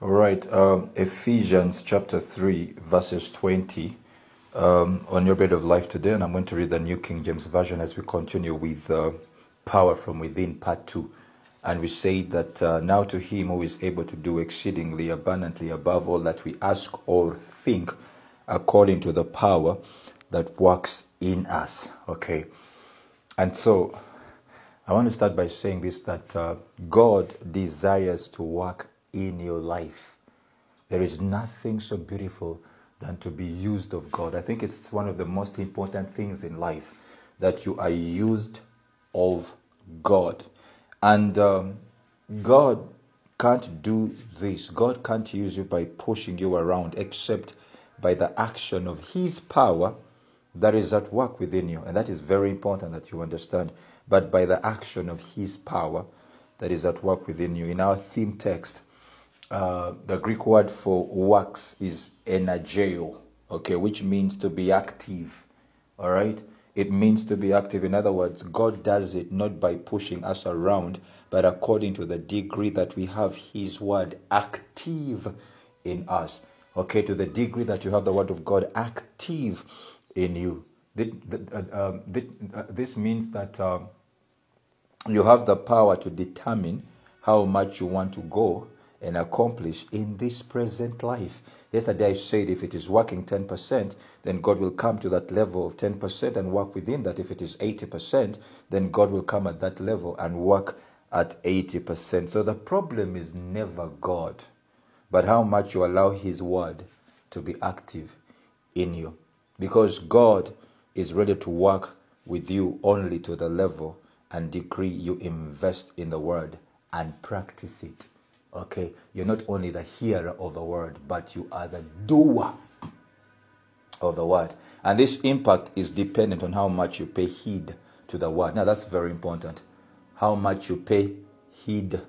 All right, um, Ephesians chapter 3, verses 20. Um, on your Bread of Life today, and I'm going to read the New King James Version as we continue with uh, Power from Within, part 2. And we say that uh, now to Him who is able to do exceedingly abundantly above all that we ask or think, according to the power that works in us. Okay. And so I want to start by saying this that uh, God desires to work in your life. There is nothing so beautiful than to be used of God. I think it's one of the most important things in life that you are used of God. And um, God can't do this. God can't use you by pushing you around except by the action of His power that is at work within you. And that is very important that you understand. But by the action of His power that is at work within you. In our theme text, uh, the Greek word for works is energeo, okay, which means to be active. All right? It means to be active. In other words, God does it not by pushing us around, but according to the degree that we have His word active in us. Okay, to the degree that you have the word of God active in you. Uh, um, uh, this means that um, you have the power to determine how much you want to go and accomplish in this present life. Yesterday I said if it is working 10%, then God will come to that level of 10% and work within that. If it is 80%, then God will come at that level and work at 80%. So the problem is never God, but how much you allow His word to be active in you. Because God is ready to work with you only to the level and degree you invest in the word and practice it. Okay, you're not only the hearer of the word, but you are the doer of the word. And this impact is dependent on how much you pay heed to the word. Now, that's very important. How much you pay heed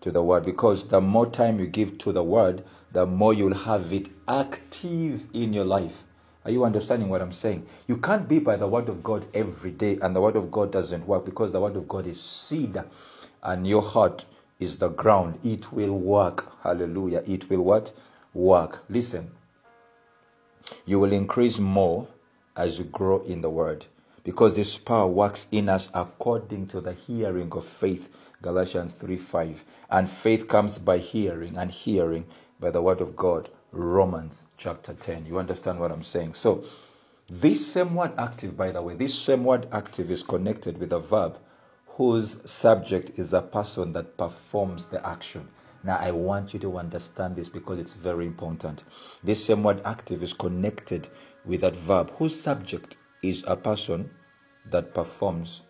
to the word. Because the more time you give to the word, the more you'll have it active in your life. Are you understanding what I'm saying? You can't be by the word of God every day, and the word of God doesn't work because the word of God is seed, and your heart is the ground. It will work. Hallelujah. It will what? Work. Listen. You will increase more as you grow in the word because this power works in us according to the hearing of faith. Galatians 3 5. And faith comes by hearing, and hearing by the word of God. Romans chapter 10. You understand what I'm saying? So, this same word active, by the way, this same word active is connected with a verb whose subject is a person that performs the action. Now, I want you to understand this because it's very important. This same word active is connected with that verb whose subject is a person that performs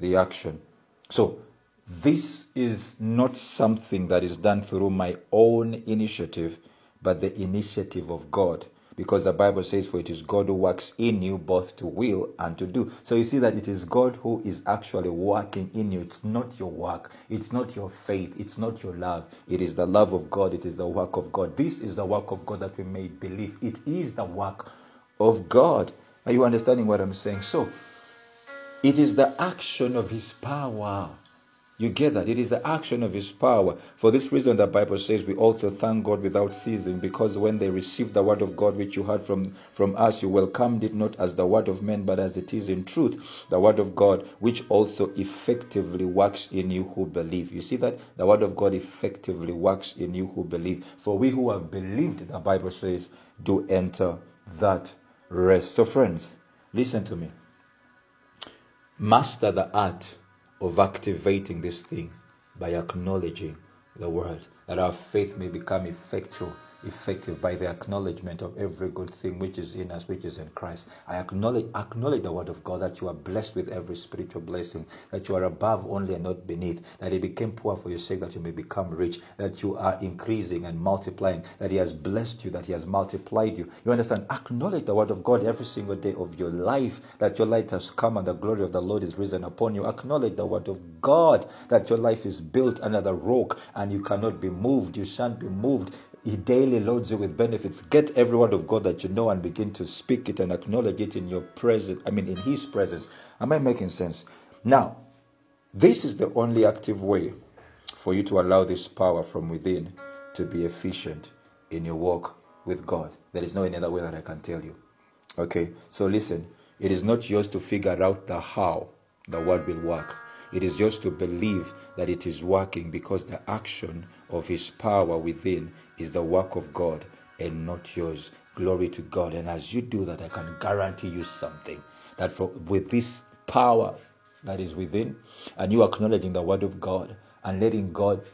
the action. So, this is not something that is done through my own initiative, but the initiative of God because the Bible says, For it is God who works in you both to will and to do. So you see that it is God who is actually working in you. It's not your work, it's not your faith, it's not your love. It is the love of God, it is the work of God. This is the work of God that we may believe. It is the work of God. Are you understanding what I'm saying? So, it is the action of His power you get that? It is the action of His power. For this reason, the Bible says we also thank God without ceasing, because when they received the word of God which you heard from, from us, you welcomed it not as the word of men, but as it is in truth, the word of God, which also effectively works in you who believe. You see that? The word of God effectively works in you who believe. For we who have believed, the Bible says, do enter that rest. So, friends, listen to me. Master the art of activating this thing by acknowledging the word, that our faith may become effectual effective by the acknowledgement of every good thing which is in us, which is in Christ. I acknowledge, acknowledge the word of God that you are blessed with every spiritual blessing, that you are above only and not beneath, that He became poor for your sake that you may become rich, that you are increasing and multiplying, that He has blessed you, that He has multiplied you. You understand? Acknowledge the word of God every single day of your life, that your light has come and the glory of the Lord is risen upon you. Acknowledge the word of God, that your life is built under the rock and you cannot be moved. You shan't be moved. He daily loads you with benefits. Get every word of God that you know and begin to speak it and acknowledge it in your presence. I mean, in His presence. Am I making sense? Now, this is the only active way for you to allow this power from within to be efficient in your walk with God. There is no any other way that I can tell you. Okay, so listen, it is not yours to figure out the how the word will work. It is just to believe that it is working because the action of His power within is the work of God and not yours. Glory to God. And as you do that, I can guarantee you something that for, with this power that is within, and you acknowledging the word of God and letting God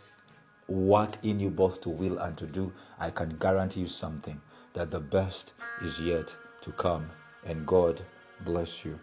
work in you both to will and to do, I can guarantee you something that the best is yet to come. And God bless you.